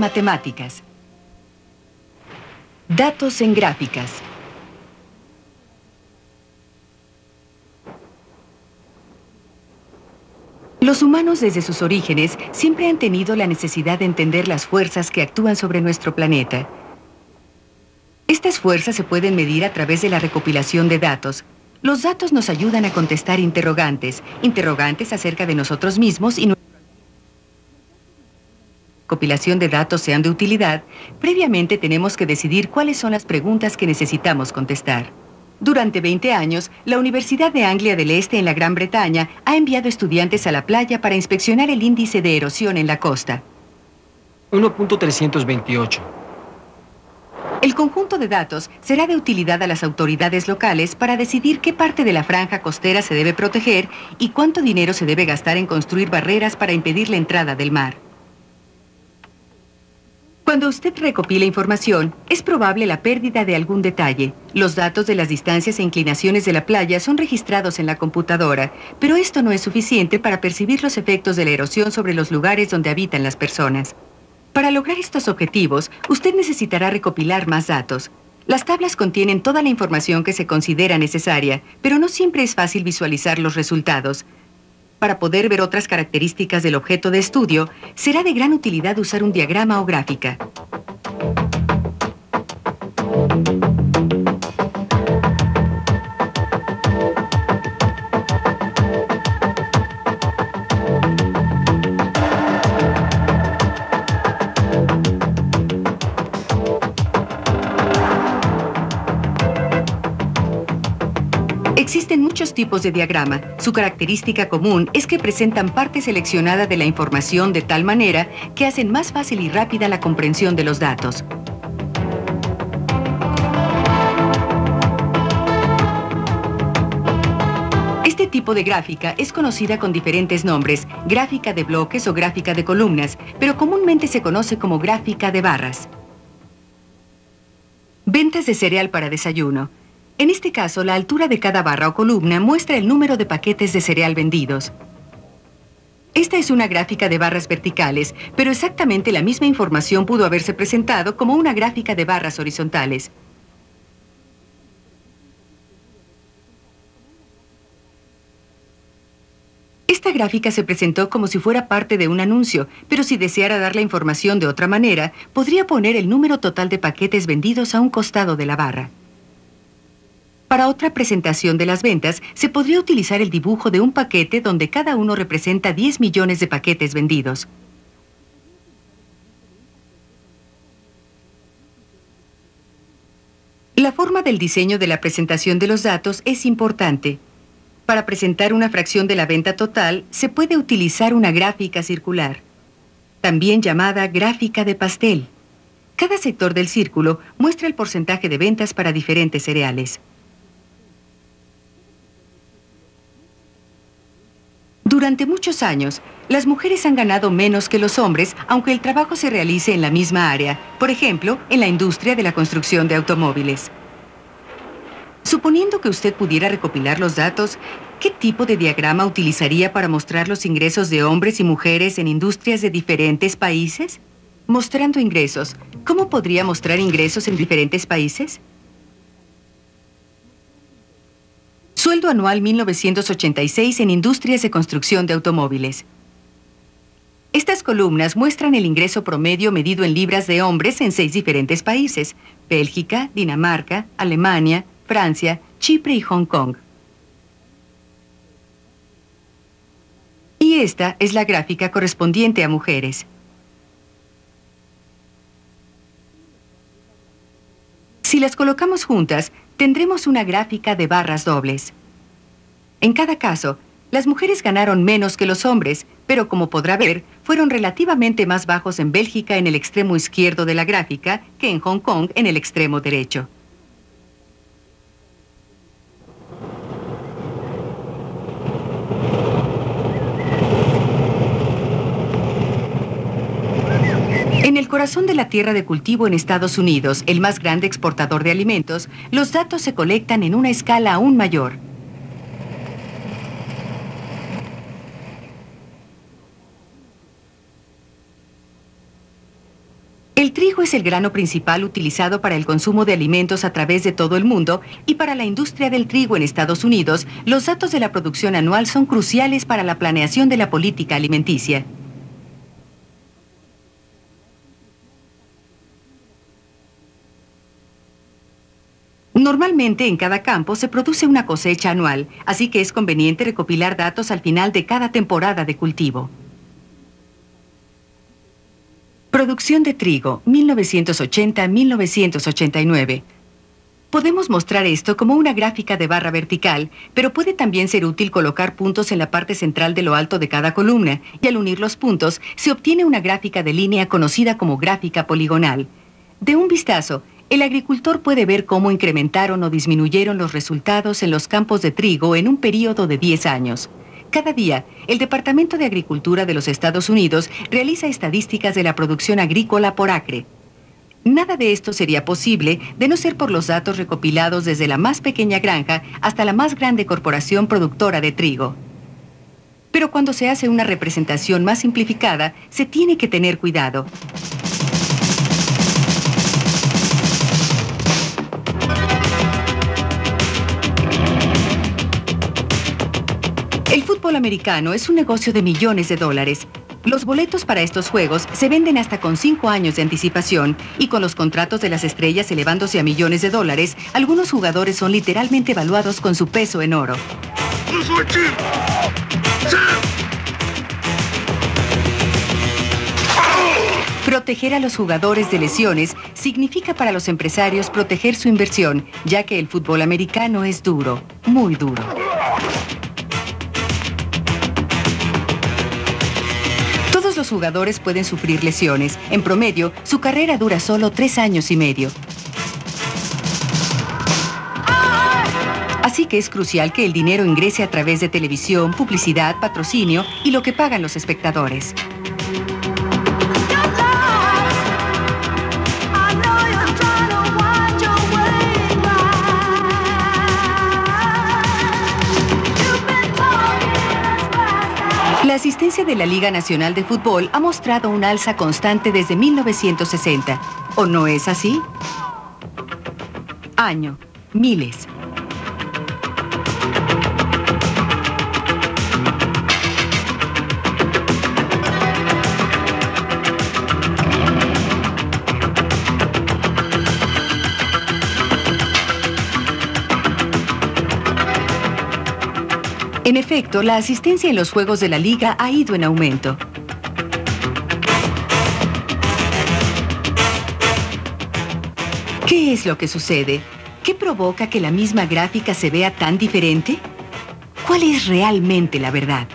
matemáticas. Datos en gráficas. Los humanos desde sus orígenes siempre han tenido la necesidad de entender las fuerzas que actúan sobre nuestro planeta. Estas fuerzas se pueden medir a través de la recopilación de datos. Los datos nos ayudan a contestar interrogantes, interrogantes acerca de nosotros mismos y nuestra recopilación de datos sean de utilidad, previamente tenemos que decidir cuáles son las preguntas que necesitamos contestar. Durante 20 años, la Universidad de Anglia del Este en la Gran Bretaña ha enviado estudiantes a la playa para inspeccionar el índice de erosión en la costa. 1.328. El conjunto de datos será de utilidad a las autoridades locales para decidir qué parte de la franja costera se debe proteger y cuánto dinero se debe gastar en construir barreras para impedir la entrada del mar. Cuando usted recopila información, es probable la pérdida de algún detalle. Los datos de las distancias e inclinaciones de la playa son registrados en la computadora, pero esto no es suficiente para percibir los efectos de la erosión sobre los lugares donde habitan las personas. Para lograr estos objetivos, usted necesitará recopilar más datos. Las tablas contienen toda la información que se considera necesaria, pero no siempre es fácil visualizar los resultados. Para poder ver otras características del objeto de estudio, será de gran utilidad usar un diagrama o gráfica. Existen muchos tipos de diagrama. Su característica común es que presentan parte seleccionada de la información de tal manera que hacen más fácil y rápida la comprensión de los datos. Este tipo de gráfica es conocida con diferentes nombres, gráfica de bloques o gráfica de columnas, pero comúnmente se conoce como gráfica de barras. Ventas de cereal para desayuno. En este caso, la altura de cada barra o columna muestra el número de paquetes de cereal vendidos. Esta es una gráfica de barras verticales, pero exactamente la misma información pudo haberse presentado como una gráfica de barras horizontales. Esta gráfica se presentó como si fuera parte de un anuncio, pero si deseara dar la información de otra manera, podría poner el número total de paquetes vendidos a un costado de la barra. Para otra presentación de las ventas, se podría utilizar el dibujo de un paquete donde cada uno representa 10 millones de paquetes vendidos. La forma del diseño de la presentación de los datos es importante. Para presentar una fracción de la venta total, se puede utilizar una gráfica circular, también llamada gráfica de pastel. Cada sector del círculo muestra el porcentaje de ventas para diferentes cereales. Durante muchos años, las mujeres han ganado menos que los hombres, aunque el trabajo se realice en la misma área, por ejemplo, en la industria de la construcción de automóviles. Suponiendo que usted pudiera recopilar los datos, ¿qué tipo de diagrama utilizaría para mostrar los ingresos de hombres y mujeres en industrias de diferentes países? Mostrando ingresos, ¿cómo podría mostrar ingresos en diferentes países? Sueldo anual 1986 en industrias de construcción de automóviles. Estas columnas muestran el ingreso promedio medido en libras de hombres en seis diferentes países, Bélgica, Dinamarca, Alemania, Francia, Chipre y Hong Kong. Y esta es la gráfica correspondiente a mujeres. Si las colocamos juntas, tendremos una gráfica de barras dobles. En cada caso, las mujeres ganaron menos que los hombres, pero como podrá ver, fueron relativamente más bajos en Bélgica en el extremo izquierdo de la gráfica que en Hong Kong en el extremo derecho. En el corazón de la tierra de cultivo en Estados Unidos, el más grande exportador de alimentos, los datos se colectan en una escala aún mayor. trigo es el grano principal utilizado para el consumo de alimentos a través de todo el mundo y para la industria del trigo en Estados Unidos, los datos de la producción anual son cruciales para la planeación de la política alimenticia. Normalmente en cada campo se produce una cosecha anual, así que es conveniente recopilar datos al final de cada temporada de cultivo. Producción de trigo, 1980-1989. Podemos mostrar esto como una gráfica de barra vertical, pero puede también ser útil colocar puntos en la parte central de lo alto de cada columna, y al unir los puntos se obtiene una gráfica de línea conocida como gráfica poligonal. De un vistazo, el agricultor puede ver cómo incrementaron o disminuyeron los resultados en los campos de trigo en un período de 10 años. Cada día, el Departamento de Agricultura de los Estados Unidos realiza estadísticas de la producción agrícola por acre. Nada de esto sería posible de no ser por los datos recopilados desde la más pequeña granja hasta la más grande corporación productora de trigo. Pero cuando se hace una representación más simplificada, se tiene que tener cuidado. El fútbol americano es un negocio de millones de dólares. Los boletos para estos juegos se venden hasta con cinco años de anticipación y con los contratos de las estrellas elevándose a millones de dólares, algunos jugadores son literalmente evaluados con su peso en oro. Proteger a los jugadores de lesiones significa para los empresarios proteger su inversión, ya que el fútbol americano es duro, muy duro. Los jugadores pueden sufrir lesiones. En promedio, su carrera dura solo tres años y medio. Así que es crucial que el dinero ingrese a través de televisión, publicidad, patrocinio y lo que pagan los espectadores. De la Liga Nacional de Fútbol ha mostrado un alza constante desde 1960. ¿O no es así? Año. Miles. En efecto, la asistencia en los Juegos de la Liga ha ido en aumento. ¿Qué es lo que sucede? ¿Qué provoca que la misma gráfica se vea tan diferente? ¿Cuál es realmente la verdad?